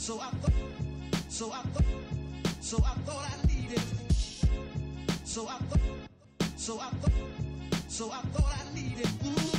So I thought, so I thought, so I thought I needed. So I thought, so I thought, so I thought I needed. Ooh.